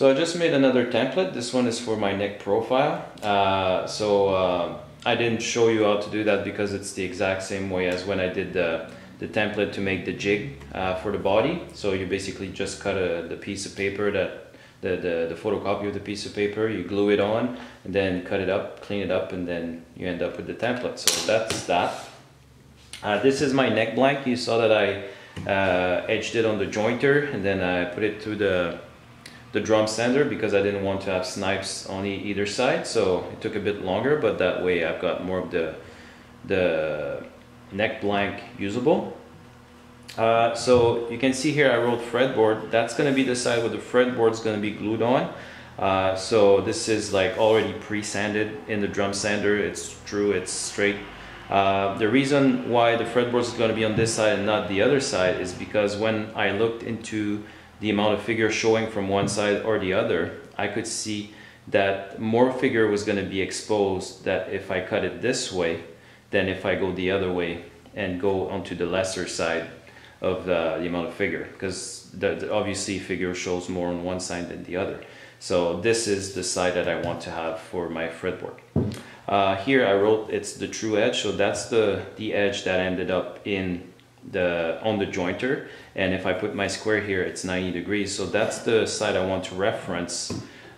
So I just made another template. This one is for my neck profile. Uh, so uh, I didn't show you how to do that because it's the exact same way as when I did the, the template to make the jig uh, for the body. So you basically just cut a, the piece of paper that the, the, the photocopy of the piece of paper, you glue it on and then cut it up, clean it up and then you end up with the template. So that's that. Uh, this is my neck blank. You saw that I uh, edged it on the jointer and then I put it through the the drum sander because I didn't want to have snipes on either side so it took a bit longer but that way I've got more of the the neck blank usable. Uh, so you can see here I wrote fretboard. That's gonna be the side where the fretboard is gonna be glued on. Uh, so this is like already pre-sanded in the drum sander. It's true it's straight. Uh, the reason why the fretboard is going to be on this side and not the other side is because when I looked into the amount of figure showing from one side or the other, I could see that more figure was going to be exposed that if I cut it this way than if I go the other way and go onto the lesser side of the, the amount of figure because obviously figure shows more on one side than the other. So this is the side that I want to have for my fretboard. Uh, here I wrote it's the true edge, so that's the, the edge that ended up in the on the jointer. And if I put my square here, it's 90 degrees. So that's the side I want to reference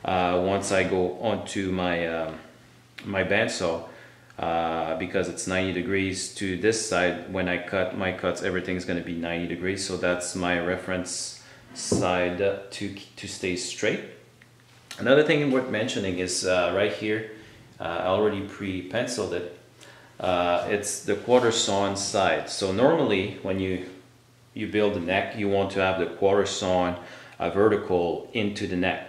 uh, once I go onto my, uh, my bandsaw. Uh, because it's 90 degrees to this side when I cut my cuts everything's going to be 90 degrees so that's my reference side to, to stay straight another thing worth mentioning is uh, right here uh, I already pre-penciled it. Uh, it's the quarter sawn side. So normally when you you build the neck, you want to have the quarter sawn uh, vertical into the neck.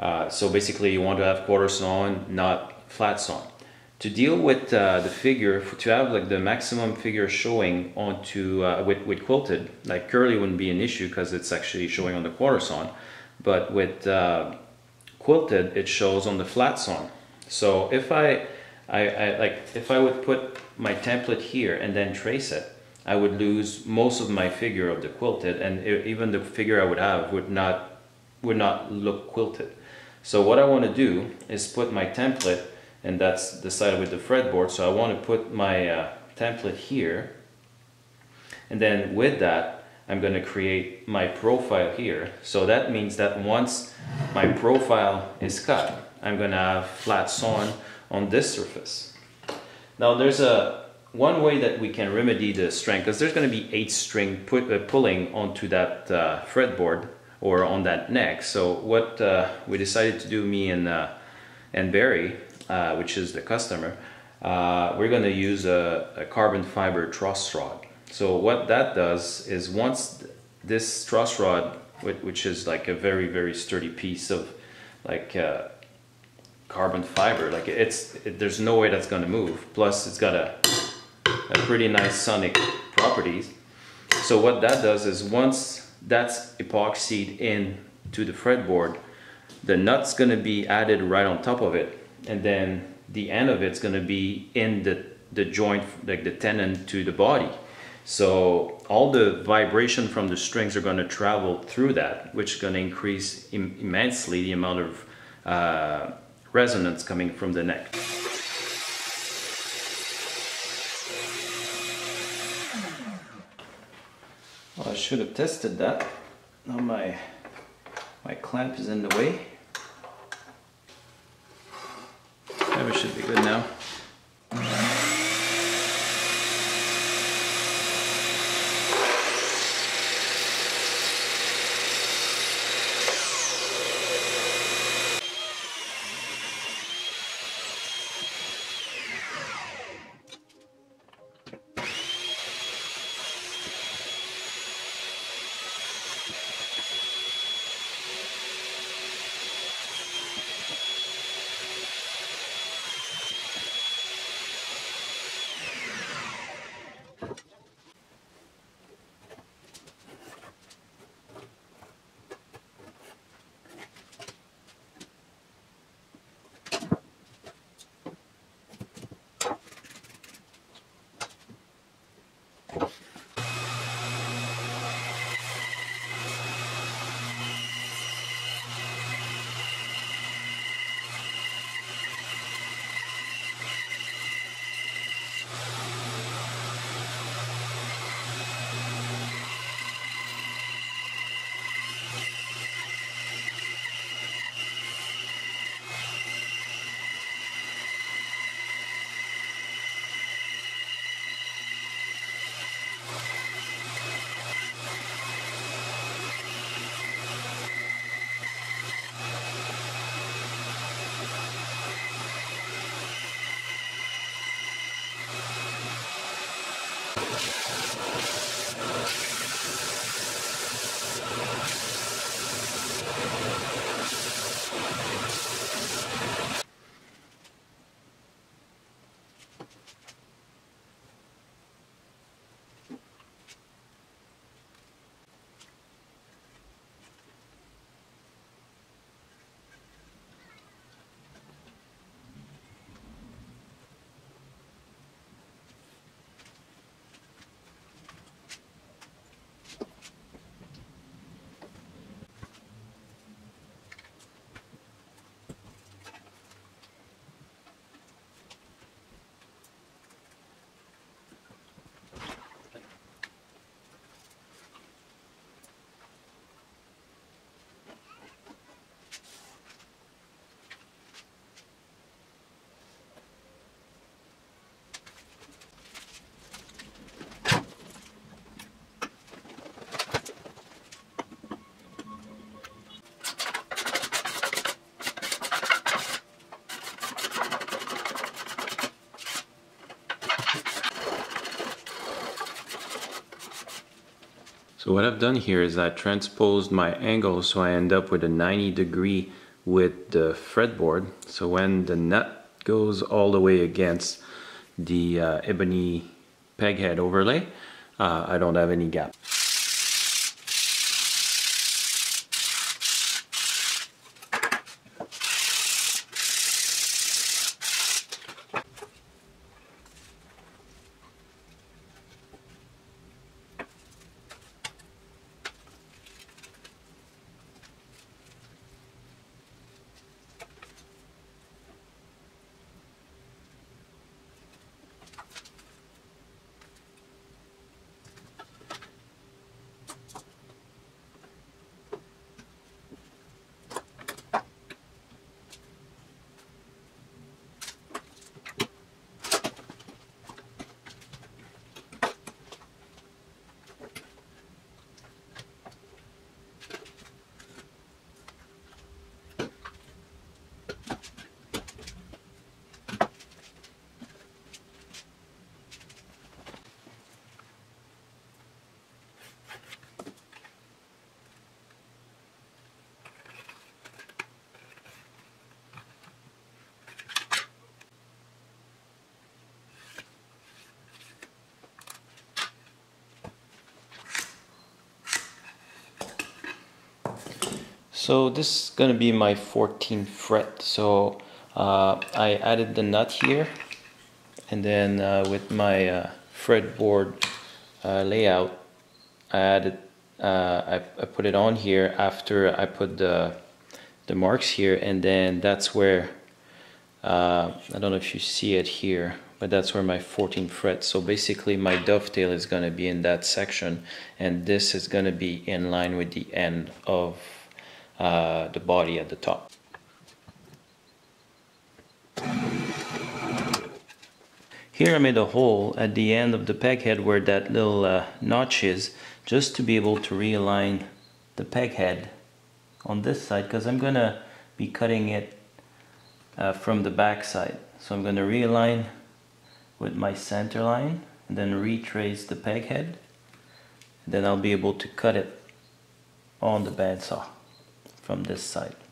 Uh, so basically you want to have quarter sawn, not flat sawn. To deal with uh, the figure, to have like the maximum figure showing onto uh, with, with quilted, like curly wouldn't be an issue because it's actually showing on the quarter sawn, but with quilted it shows on the flat sawn. So if I, I, I, like if I would put my template here and then trace it, I would lose most of my figure of the quilted, and even the figure I would have would not would not look quilted. So what I want to do is put my template, and that's the side with the fretboard. So I want to put my uh, template here, and then with that, I'm going to create my profile here. So that means that once my profile is cut, I'm going to have flat sawn on this surface. Now there's a one way that we can remedy the strength because there's going to be eight string put, uh, pulling onto that uh, fretboard or on that neck. So what uh, we decided to do, me and uh, and Barry, uh, which is the customer, uh, we're going to use a, a, carbon fiber truss rod. So what that does is once this truss rod, which is like a very very sturdy piece of like carbon fiber. Like it's, it, there's no way that's gonna move. Plus it's got a, a pretty nice sonic properties. So what that does is once that's epoxied in to the fretboard, the nut's gonna be added right on top of it. And then the end of it's gonna be in the, the joint, like the tenon to the body. So all the vibration from the strings are going to travel through that, which is going to increase Im immensely the amount of uh, resonance coming from the neck. Well, I should have tested that. Now my, my clamp is in the way. Maybe should be good now. So what I've done here is I transposed my angle so I end up with a 90 degree with the fretboard. So when the nut goes all the way against the uh, ebony peg head overlay, uh, I don't have any gap. So this is going to be my 14th fret. So uh, I added the nut here and then uh, with my uh, fretboard uh, layout I added uh, I, I, put it on here after I put the the marks here and then that's where uh, I don't know if you see it here but that's where my 14th fret so basically my dovetail is going to be in that section and this is going to be in line with the end of uh, the body at the top. Here I made a hole at the end of the peg head where that little uh, notch is just to be able to realign the peg head on this side because I'm gonna be cutting it uh, from the back side. So I'm gonna realign with my center line and then retrace the peg head. Then I'll be able to cut it on the bandsaw from this side.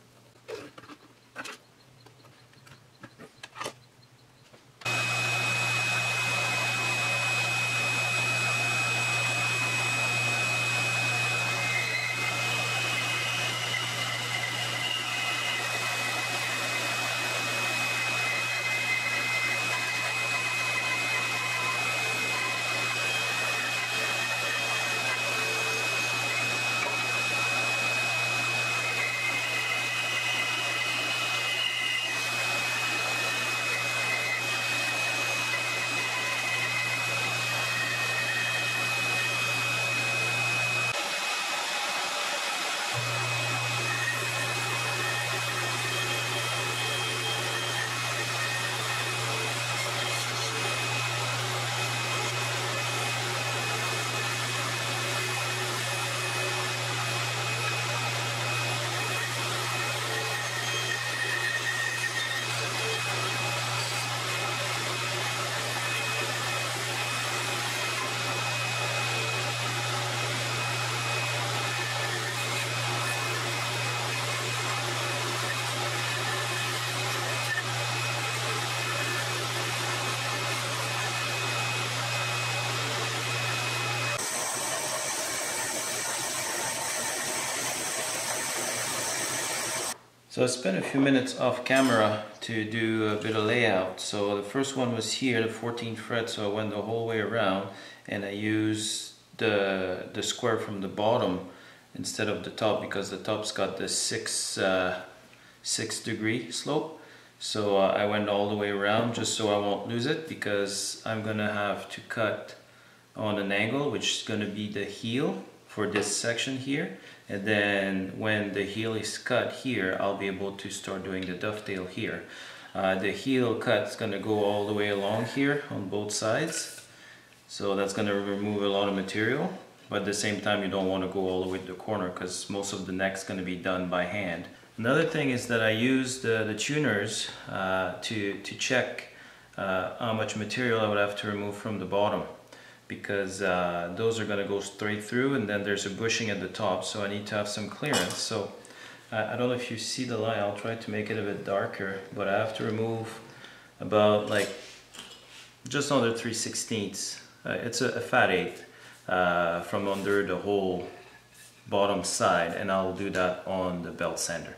So I spent a few minutes off camera to do a bit of layout. So the first one was here, the 14th fret, so I went the whole way around and I used the, the square from the bottom instead of the top because the top's got the 6, uh, six degree slope. So uh, I went all the way around just so I won't lose it because I'm gonna have to cut on an angle which is gonna be the heel for this section here and then when the heel is cut here I'll be able to start doing the dovetail here. Uh, the heel cut is going to go all the way along here on both sides. So that's going to remove a lot of material but at the same time you don't want to go all the way to the corner because most of the neck is going to be done by hand. Another thing is that I use uh, the tuners uh, to, to check uh, how much material I would have to remove from the bottom because uh, those are going to go straight through and then there's a bushing at the top so I need to have some clearance. So I don't know if you see the line I'll try to make it a bit darker but I have to remove about like just under 3 sixteenths. Uh, it's a, a, fat eighth uh, from under the whole bottom side and I'll do that on the belt sander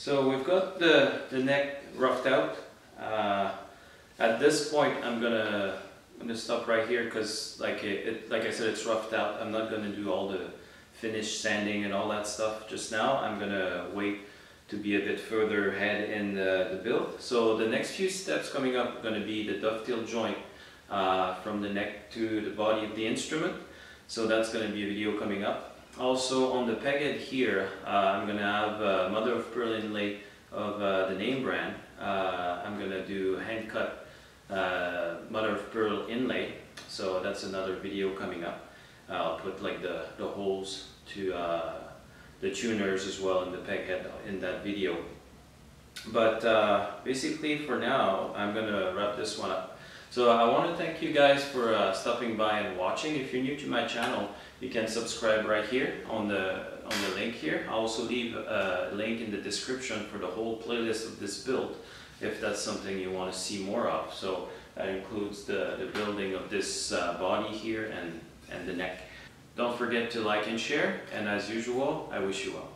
So we've got the, the neck roughed out. Uh, at this point I'm gonna I'm gonna stop right here because like it, it, like I said it's roughed out. I'm not gonna do all the finish sanding and all that stuff just now. I'm gonna wait to be a bit further ahead in the, the build. So the next few steps coming up are gonna be the dovetail joint uh, from the neck to the body of the instrument. So that's gonna be a video coming up. Also on the peghead here, uh, I'm to have uh, mother of pearl inlay of uh, the name brand. Uh, I'm to do hand cut uh, mother of pearl inlay. So that's another video coming up. I'll put like the, the holes to uh, the tuners as well in the peghead in that video. But basically for now, I'm going to wrap this one up. So I want to thank you guys for stopping by and watching. If you're new to my channel, you can subscribe right here on the on the link here. I'll also leave a link in the description for the whole playlist of this build if that's something you want to see more of. So that includes the, the building of this uh, body here and, and the neck. Don't forget to like and share and as usual I wish you well.